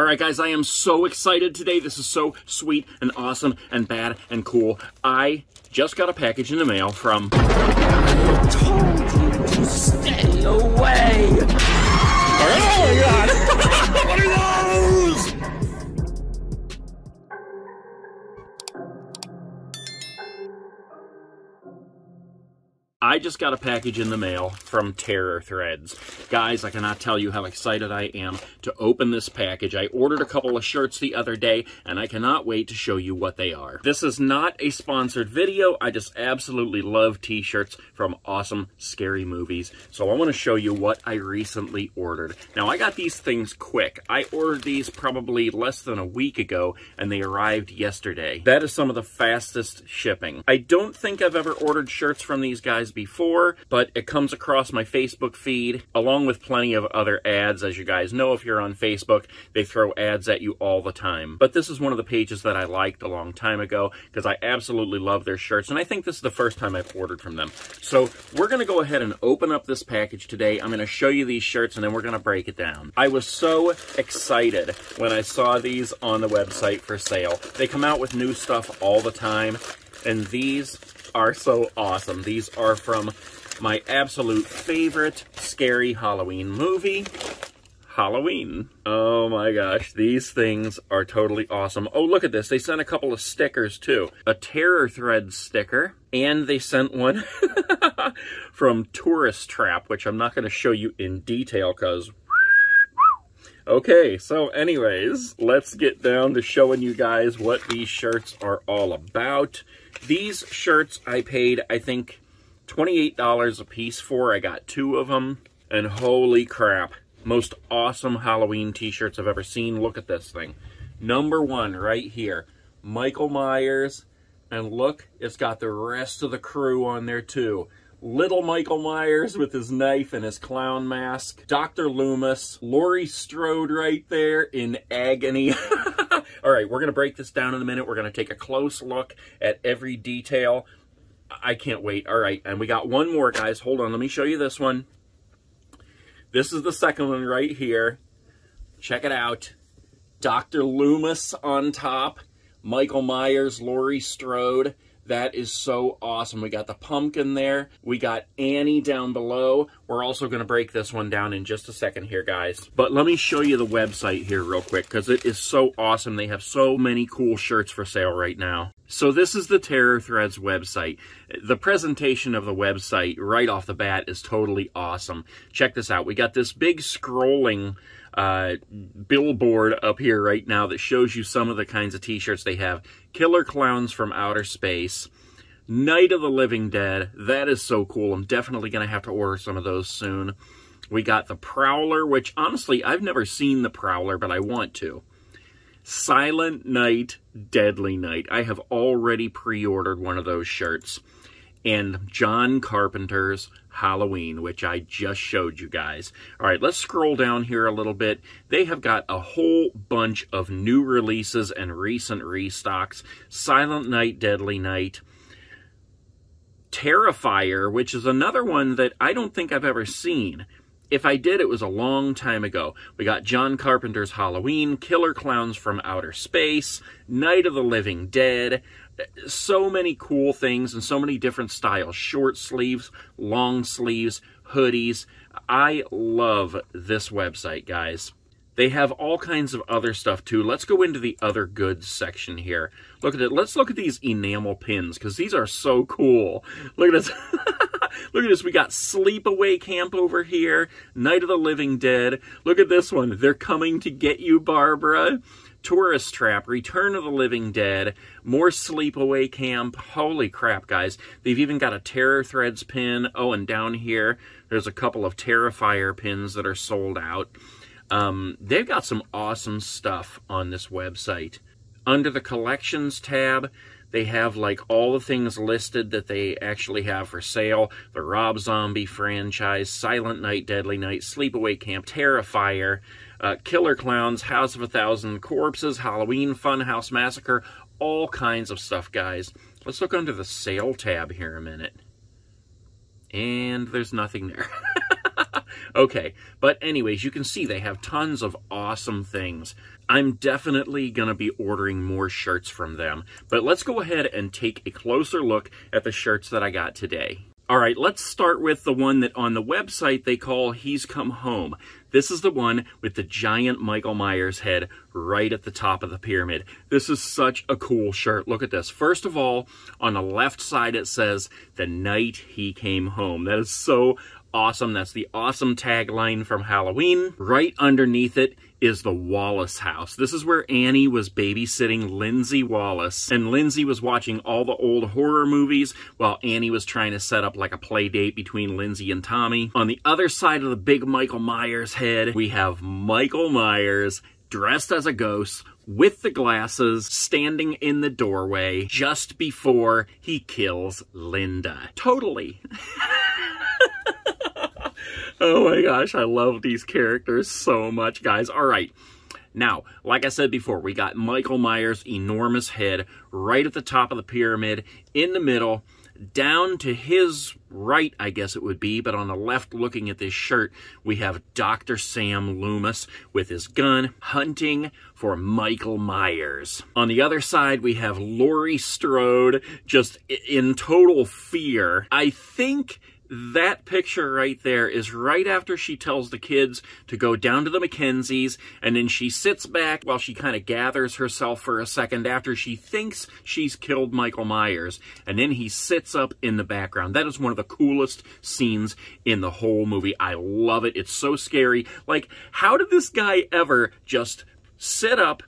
All right, guys, I am so excited today. This is so sweet and awesome and bad and cool. I just got a package in the mail from... I told you to stay away! Oh my god! I just got a package in the mail from Terror Threads. Guys, I cannot tell you how excited I am to open this package. I ordered a couple of shirts the other day, and I cannot wait to show you what they are. This is not a sponsored video. I just absolutely love t-shirts from awesome, scary movies. So I want to show you what I recently ordered. Now, I got these things quick. I ordered these probably less than a week ago, and they arrived yesterday. That is some of the fastest shipping. I don't think I've ever ordered shirts from these guys before, but it comes across my Facebook feed along with plenty of other ads. As you guys know, if you're on Facebook, they throw ads at you all the time. But this is one of the pages that I liked a long time ago because I absolutely love their shirts, and I think this is the first time I've ordered from them. So we're going to go ahead and open up this package today. I'm going to show you these shirts, and then we're going to break it down. I was so excited when I saw these on the website for sale. They come out with new stuff all the time, and these are so awesome. These are from my absolute favorite scary Halloween movie, Halloween. Oh my gosh, these things are totally awesome. Oh, look at this. They sent a couple of stickers too. A Terror Thread sticker, and they sent one from Tourist Trap, which I'm not going to show you in detail because Okay, so anyways, let's get down to showing you guys what these shirts are all about. These shirts I paid, I think, $28 a piece for. I got two of them, and holy crap. Most awesome Halloween t-shirts I've ever seen. Look at this thing. Number one right here, Michael Myers, and look, it's got the rest of the crew on there too little Michael Myers with his knife and his clown mask, Dr. Loomis, Laurie Strode right there in agony. All right, we're going to break this down in a minute. We're going to take a close look at every detail. I can't wait. All right, and we got one more, guys. Hold on, let me show you this one. This is the second one right here. Check it out. Dr. Loomis on top, Michael Myers, Laurie Strode. That is so awesome. We got the pumpkin there. We got Annie down below. We're also going to break this one down in just a second here, guys. But let me show you the website here real quick because it is so awesome. They have so many cool shirts for sale right now. So this is the Terror Threads website. The presentation of the website right off the bat is totally awesome. Check this out. We got this big scrolling uh, billboard up here right now that shows you some of the kinds of t-shirts they have. Killer Clowns from Outer Space. Night of the Living Dead. That is so cool. I'm definitely going to have to order some of those soon. We got the Prowler, which honestly, I've never seen the Prowler, but I want to. Silent Night, Deadly Night. I have already pre-ordered one of those shirts and John Carpenter's Halloween, which I just showed you guys. All right, let's scroll down here a little bit. They have got a whole bunch of new releases and recent restocks. Silent Night, Deadly Night. Terrifier, which is another one that I don't think I've ever seen. If I did, it was a long time ago. We got John Carpenter's Halloween, Killer Clowns from Outer Space, Night of the Living Dead, so many cool things and so many different styles. Short sleeves, long sleeves, hoodies. I love this website, guys. They have all kinds of other stuff too. Let's go into the other goods section here. Look at it. Let's look at these enamel pins because these are so cool. Look at this. look at this. We got Sleepaway Camp over here. Night of the Living Dead. Look at this one. They're coming to get you, Barbara. Tourist Trap, Return of the Living Dead, more Sleepaway Camp. Holy crap, guys. They've even got a Terror Threads pin. Oh, and down here, there's a couple of Terrifier pins that are sold out. Um, they've got some awesome stuff on this website. Under the Collections tab, they have like all the things listed that they actually have for sale. The Rob Zombie franchise, Silent Night, Deadly Night, Sleepaway Camp, Terrifier, uh, Killer Clowns, House of a Thousand Corpses, Halloween Funhouse Massacre, all kinds of stuff, guys. Let's look under the sale tab here a minute. And there's nothing there. Okay, but anyways, you can see they have tons of awesome things. I'm definitely going to be ordering more shirts from them. But let's go ahead and take a closer look at the shirts that I got today. All right, let's start with the one that on the website they call He's Come Home. This is the one with the giant Michael Myers head right at the top of the pyramid. This is such a cool shirt. Look at this. First of all, on the left side it says, The Night He Came Home. That is so awesome. That's the awesome tagline from Halloween. Right underneath it is the Wallace house. This is where Annie was babysitting Lindsey Wallace, and Lindsey was watching all the old horror movies while Annie was trying to set up like a play date between Lindsey and Tommy. On the other side of the big Michael Myers head, we have Michael Myers dressed as a ghost with the glasses standing in the doorway just before he kills Linda. Totally. Oh my gosh, I love these characters so much, guys. All right. Now, like I said before, we got Michael Myers' enormous head right at the top of the pyramid, in the middle, down to his right, I guess it would be, but on the left, looking at this shirt, we have Dr. Sam Loomis with his gun hunting for Michael Myers. On the other side, we have Laurie Strode just in total fear. I think that picture right there is right after she tells the kids to go down to the Mackenzies, and then she sits back while she kind of gathers herself for a second after she thinks she's killed Michael Myers, and then he sits up in the background. That is one of the coolest scenes in the whole movie. I love it. It's so scary. Like, how did this guy ever just sit up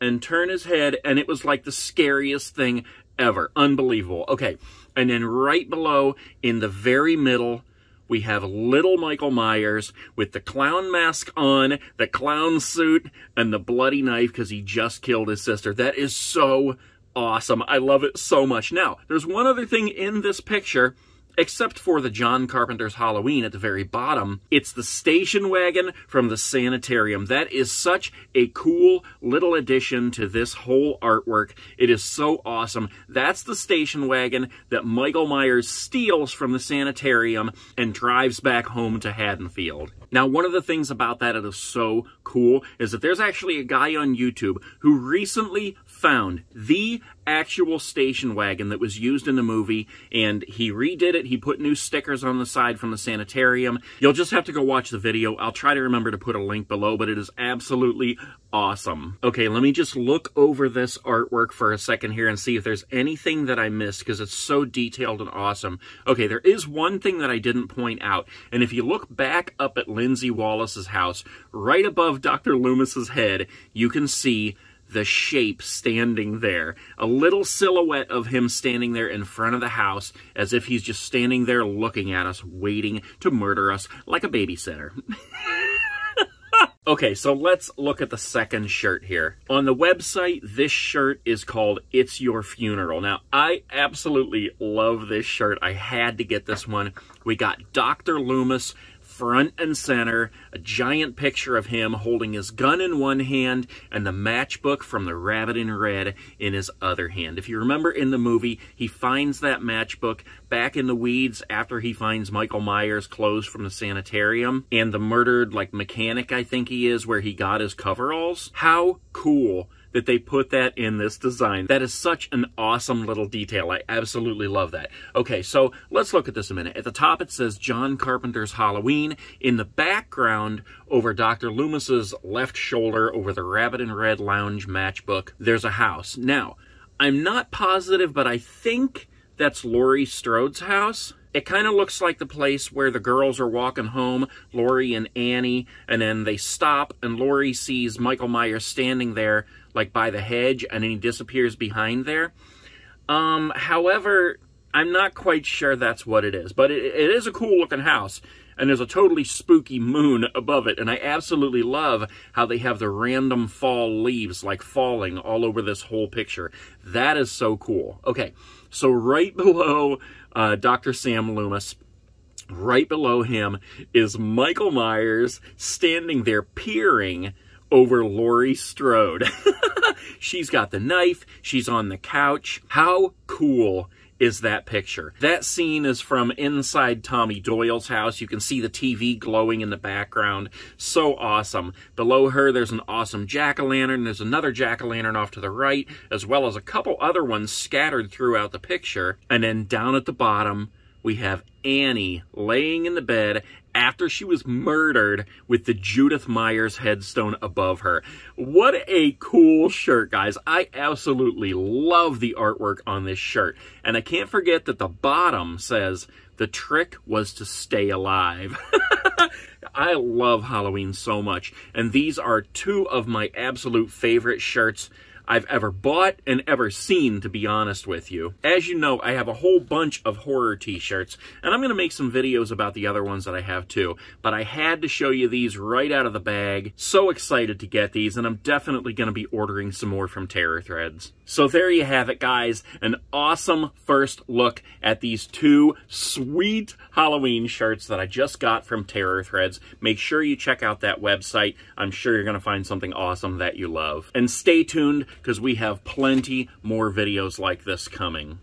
and turn his head, and it was like the scariest thing ever. Unbelievable. Okay, and then right below, in the very middle, we have little Michael Myers with the clown mask on, the clown suit, and the bloody knife because he just killed his sister. That is so awesome. I love it so much. Now, there's one other thing in this picture except for the John Carpenter's Halloween at the very bottom. It's the station wagon from the sanitarium. That is such a cool little addition to this whole artwork. It is so awesome. That's the station wagon that Michael Myers steals from the sanitarium and drives back home to Haddonfield. Now, one of the things about that that is so cool is that there's actually a guy on YouTube who recently found the actual station wagon that was used in the movie, and he redid it. He put new stickers on the side from the sanitarium. You'll just have to go watch the video. I'll try to remember to put a link below, but it is absolutely awesome. Okay, let me just look over this artwork for a second here and see if there's anything that I missed, because it's so detailed and awesome. Okay, there is one thing that I didn't point out, and if you look back up at Lindsey Wallace's house, right above Dr. Loomis's head, you can see the shape standing there. A little silhouette of him standing there in front of the house as if he's just standing there looking at us, waiting to murder us like a babysitter. Okay, so let's look at the second shirt here. On the website, this shirt is called It's Your Funeral. Now, I absolutely love this shirt. I had to get this one. We got Dr. Loomis front and center, a giant picture of him holding his gun in one hand and the matchbook from the Rabbit in Red in his other hand. If you remember in the movie, he finds that matchbook back in the weeds after he finds Michael Myers' clothes from the sanitarium and the murdered, like, mechanic, I think he is, where he got his coveralls. How cool that they put that in this design. That is such an awesome little detail. I absolutely love that. Okay, so let's look at this a minute. At the top it says John Carpenter's Halloween. In the background, over Dr. Loomis's left shoulder, over the Rabbit in Red Lounge matchbook, there's a house. Now, I'm not positive, but I think that's Laurie Strode's house. It kind of looks like the place where the girls are walking home, Laurie and Annie, and then they stop, and Laurie sees Michael Myers standing there, like by the hedge, and then he disappears behind there. Um, however, I'm not quite sure that's what it is, but it, it is a cool looking house, and there's a totally spooky moon above it, and I absolutely love how they have the random fall leaves, like falling all over this whole picture. That is so cool. Okay, so right below uh, Dr. Sam Loomis. Right below him is Michael Myers standing there peering over Laurie Strode. she's got the knife. She's on the couch. How cool is that picture. That scene is from inside Tommy Doyle's house. You can see the TV glowing in the background. So awesome. Below her, there's an awesome jack-o'-lantern. There's another jack-o'-lantern off to the right, as well as a couple other ones scattered throughout the picture. And then down at the bottom, we have Annie laying in the bed after she was murdered with the Judith Myers headstone above her. What a cool shirt, guys. I absolutely love the artwork on this shirt. And I can't forget that the bottom says, the trick was to stay alive. I love Halloween so much, and these are two of my absolute favorite shirts I've ever bought and ever seen, to be honest with you. As you know, I have a whole bunch of horror t-shirts, and I'm going to make some videos about the other ones that I have too, but I had to show you these right out of the bag. So excited to get these, and I'm definitely going to be ordering some more from Terror Threads. So there you have it, guys. An awesome first look at these two sweet Halloween shirts that I just got from Terror Threads. Make sure you check out that website. I'm sure you're going to find something awesome that you love. And stay tuned because we have plenty more videos like this coming.